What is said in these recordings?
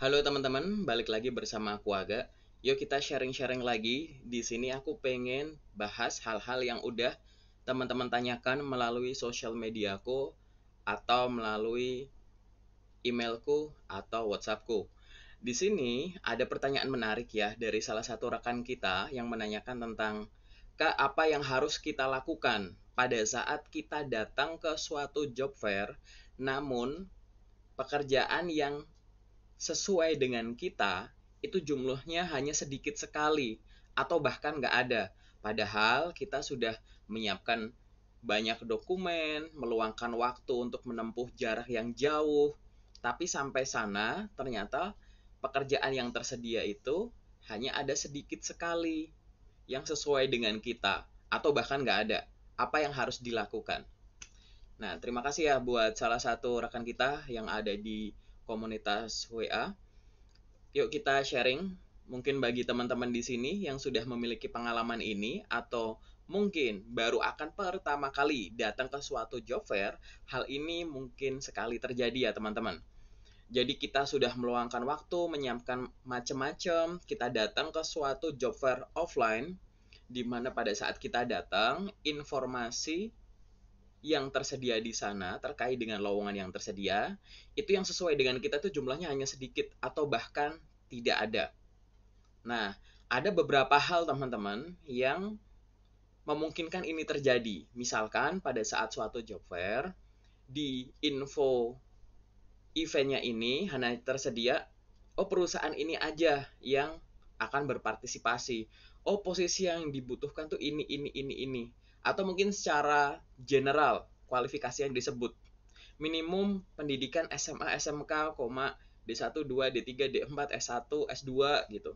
Halo teman-teman, balik lagi bersama aku Aga. Yuk kita sharing-sharing lagi. Di sini aku pengen bahas hal-hal yang udah teman-teman tanyakan melalui sosial mediaku atau melalui emailku atau WhatsAppku. Di sini ada pertanyaan menarik ya dari salah satu rekan kita yang menanyakan tentang Kak, apa yang harus kita lakukan pada saat kita datang ke suatu job fair namun pekerjaan yang sesuai dengan kita itu jumlahnya hanya sedikit sekali atau bahkan nggak ada. Padahal kita sudah menyiapkan banyak dokumen, meluangkan waktu untuk menempuh jarak yang jauh. Tapi sampai sana ternyata pekerjaan yang tersedia itu hanya ada sedikit sekali yang sesuai dengan kita atau bahkan nggak ada. Apa yang harus dilakukan? Nah, terima kasih ya buat salah satu rekan kita yang ada di komunitas WA. Yuk kita sharing. Mungkin bagi teman-teman di sini yang sudah memiliki pengalaman ini atau mungkin baru akan pertama kali datang ke suatu job fair, hal ini mungkin sekali terjadi ya teman-teman. Jadi kita sudah meluangkan waktu menyiapkan macam-macam, kita datang ke suatu job fair offline di mana pada saat kita datang informasi yang tersedia di sana terkait dengan lowongan yang tersedia itu yang sesuai dengan kita tuh jumlahnya hanya sedikit atau bahkan tidak ada. Nah, ada beberapa hal teman-teman yang memungkinkan ini terjadi. Misalkan pada saat suatu job fair di info eventnya ini hanya tersedia oh perusahaan ini aja yang akan berpartisipasi. Oh posisi yang dibutuhkan tuh ini ini ini ini atau mungkin secara general kualifikasi yang disebut. Minimum pendidikan SMA SMK D1 2 D3 D4 S1 S2 gitu.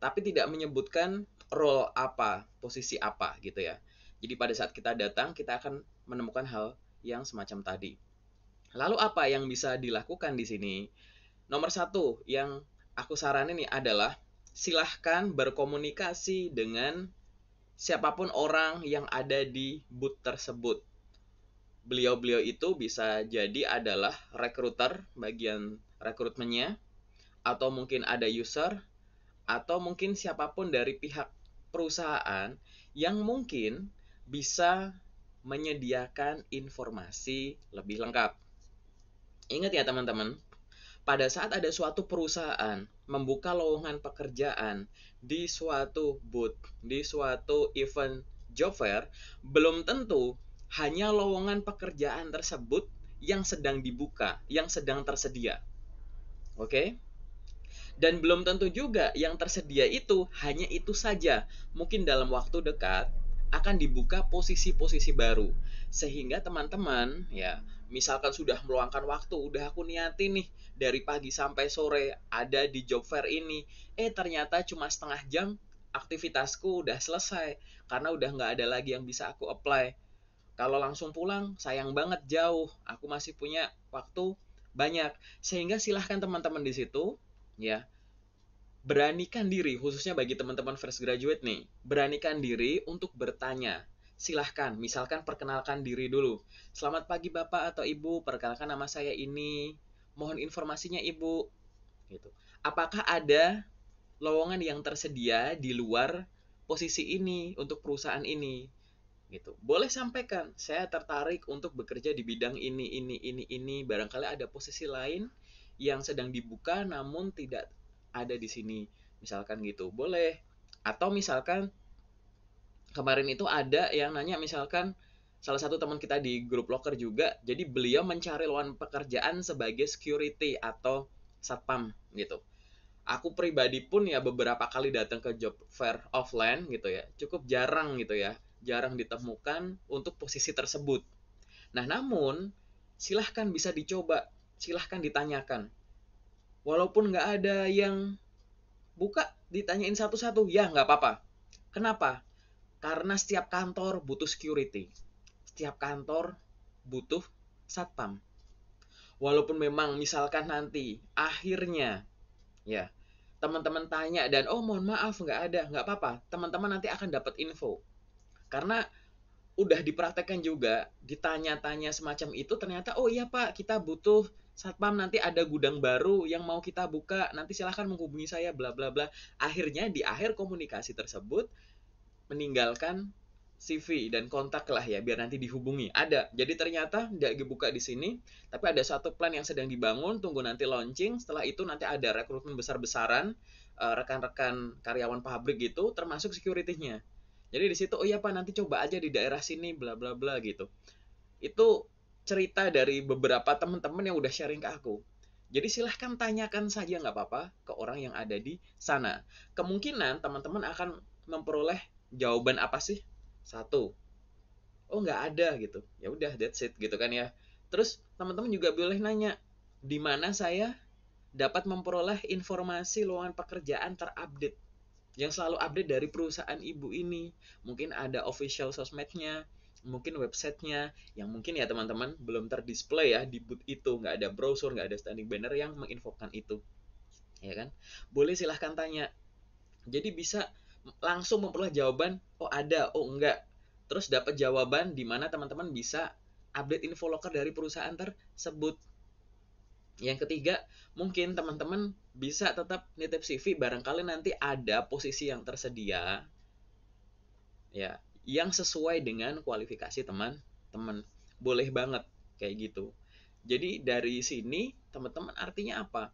Tapi tidak menyebutkan role apa posisi apa gitu ya. Jadi pada saat kita datang kita akan menemukan hal yang semacam tadi. Lalu apa yang bisa dilakukan di sini? Nomor satu yang aku saranin nih adalah silahkan berkomunikasi dengan siapa pun orang yang ada di booth tersebut. Beliau-beliau itu bisa jadi adalah rekruter bagian rekrutmennya, atau mungkin ada user, atau mungkin siapa pun dari pihak perusahaan yang mungkin bisa menyediakan informasi lebih lengkap. Ingat ya teman-teman, pada saat ada suatu perusahaan membuka lowongan pekerjaan di suatu booth, di suatu event job fair, belum tentu hanya lowongan pekerjaan tersebut yang sedang dibuka, yang sedang tersedia. Oke? Dan belum tentu juga yang tersedia itu hanya itu saja. Mungkin dalam waktu dekat akan dibuka posisi-posisi baru. Sehingga teman-teman ya, misalkan sudah meluangkan waktu, udah aku niatin nih dari pagi sampai sore ada di job fair ini. Eh ternyata cuma setengah jam aktivitasku udah selesai karena udah nggak ada lagi yang bisa aku apply. Kalau langsung pulang sayang banget jauh. Aku masih punya waktu banyak. Sehingga silahkan teman-teman di situ ya beranikan diri khususnya bagi teman-teman fresh graduate nih beranikan diri untuk bertanya silahkan misalkan perkenalkan diri dulu. Selamat pagi bapak atau ibu. Perkenalkan nama saya ini. Mohon informasinya ibu. Gitu. Apakah ada lowongan yang tersedia di luar posisi ini untuk perusahaan ini? Gitu. Boleh sampaikan saya tertarik untuk bekerja di bidang ini ini ini ini. Barangkali ada posisi lain yang sedang dibuka namun tidak ada di sini. Misalkan gitu. Boleh. Atau misalkan kemarin itu ada yang nanya misalkan salah satu teman kita di grup locker juga jadi beliau mencari lowongan pekerjaan sebagai security atau satpam gitu. Aku pribadi pun ya beberapa kali datang ke job fair offline gitu ya cukup jarang gitu ya jarang ditemukan untuk posisi tersebut. Nah namun silahkan bisa dicoba silahkan ditanyakan. Walaupun nggak ada yang buka ditanyain satu-satu ya nggak apa-apa. Kenapa karena setiap kantor butuh security. Setiap kantor butuh satpam. Walaupun memang misalkan nanti akhirnya ya teman-teman tanya dan oh mohon maaf nggak ada nggak apa-apa. Teman-teman nanti akan dapat info. Karena udah dipraktekkan juga ditanya-tanya semacam itu ternyata oh iya pak kita butuh satpam nanti ada gudang baru yang mau kita buka nanti silahkan menghubungi saya bla bla bla. Akhirnya di akhir komunikasi tersebut meninggalkan CV dan kontak lah ya biar nanti dihubungi. Ada. Jadi ternyata nggak dibuka di sini tapi ada satu plan yang sedang dibangun. Tunggu nanti launching. Setelah itu nanti ada rekrutmen besar besaran eh, rekan-rekan karyawan pabrik gitu termasuk securitynya. Jadi di situ oh iya pak nanti coba aja di daerah sini bla bla bla gitu. Itu cerita dari beberapa teman-teman yang udah sharing ke aku. Jadi silahkan tanyakan saja nggak apa-apa ke orang yang ada di sana. Kemungkinan teman-teman akan memperoleh jawaban apa sih? Satu, oh nggak ada gitu. Ya udah that's it gitu kan ya. Terus teman-teman juga boleh nanya di mana saya dapat memperoleh informasi lowongan pekerjaan terupdate yang selalu update dari perusahaan ibu ini. Mungkin ada official sosmednya, mungkin websitenya yang mungkin ya teman-teman belum terdisplay ya di booth itu nggak ada browser nggak ada standing banner yang menginfokan itu ya kan boleh silahkan tanya jadi bisa langsung memperoleh jawaban oh ada oh enggak terus dapat jawaban di mana teman-teman bisa update info loker dari perusahaan tersebut yang ketiga mungkin teman-teman bisa tetap nitip CV barangkali nanti ada posisi yang tersedia ya yang sesuai dengan kualifikasi teman-teman. Boleh banget kayak gitu. Jadi dari sini teman-teman artinya apa?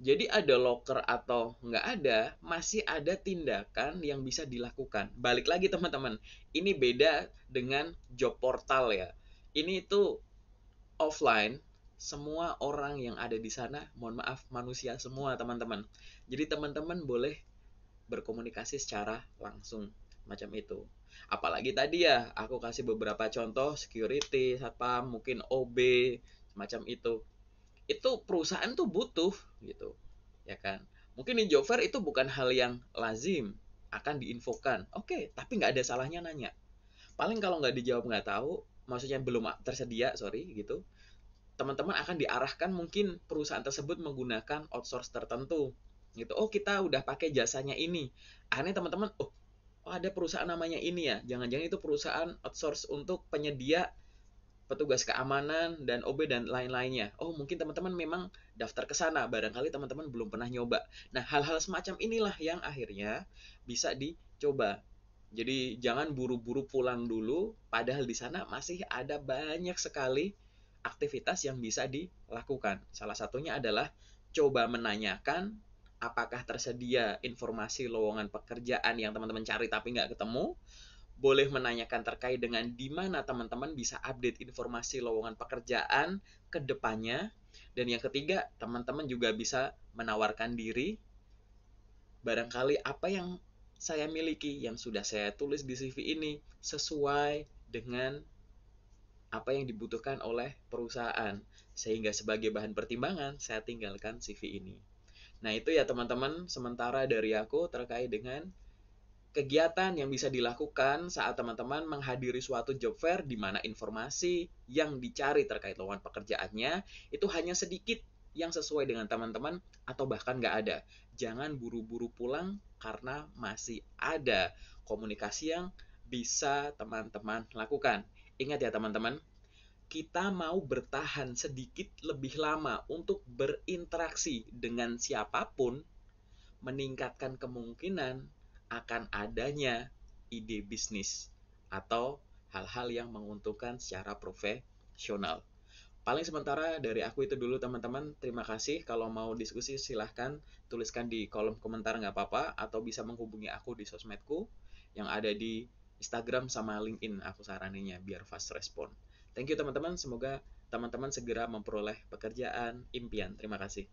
Jadi ada locker atau nggak ada, masih ada tindakan yang bisa dilakukan. Balik lagi teman-teman, ini beda dengan job portal ya. Ini itu offline, semua orang yang ada di sana, mohon maaf manusia semua teman-teman. Jadi teman-teman boleh berkomunikasi secara langsung macam itu apalagi tadi ya aku kasih beberapa contoh security satpam mungkin OB semacam itu itu perusahaan tuh butuh gitu. Ya kan? Mungkin di job itu bukan hal yang lazim akan diinfokan. Oke tapi nggak ada salahnya nanya. Paling kalau nggak dijawab nggak tahu maksudnya belum tersedia sorry gitu teman-teman akan diarahkan mungkin perusahaan tersebut menggunakan outsource tertentu gitu. Oh kita udah pakai jasanya ini. Akhirnya teman-teman. Oh oh ada perusahaan namanya ini ya. Jangan-jangan itu perusahaan outsource untuk penyedia petugas keamanan dan OB dan lain-lainnya. Oh, mungkin teman-teman memang daftar ke sana, barangkali teman-teman belum pernah nyoba. Nah, hal-hal semacam inilah yang akhirnya bisa dicoba. Jadi jangan buru-buru pulang dulu, padahal di sana masih ada banyak sekali aktivitas yang bisa dilakukan. Salah satunya adalah coba menanyakan apakah tersedia informasi lowongan pekerjaan yang teman-teman cari tapi nggak ketemu, boleh menanyakan terkait dengan di mana teman-teman bisa update informasi lowongan pekerjaan ke depannya. Dan yang ketiga, teman-teman juga bisa menawarkan diri. Barangkali apa yang saya miliki, yang sudah saya tulis di CV ini, sesuai dengan apa yang dibutuhkan oleh perusahaan. Sehingga sebagai bahan pertimbangan, saya tinggalkan CV ini. Nah, itu ya teman-teman sementara dari aku terkait dengan kegiatan yang bisa dilakukan saat teman-teman menghadiri suatu job fair di mana informasi yang dicari terkait lowongan pekerjaannya itu hanya sedikit yang sesuai dengan teman-teman atau bahkan nggak ada. Jangan buru-buru pulang karena masih ada komunikasi yang bisa teman-teman lakukan. Ingat ya teman-teman, kita mau bertahan sedikit lebih lama untuk berinteraksi dengan siapa pun, meningkatkan kemungkinan akan adanya ide bisnis atau hal-hal yang menguntungkan secara profesional. Paling sementara dari aku itu dulu teman-teman. Terima kasih. Kalau mau diskusi silahkan tuliskan di kolom komentar nggak apa-apa atau bisa menghubungi aku di sosmedku yang ada di Instagram sama LinkedIn aku saraninya biar fast respon. Thank you teman-teman, semoga teman-teman segera memperoleh pekerjaan impian. Terima kasih.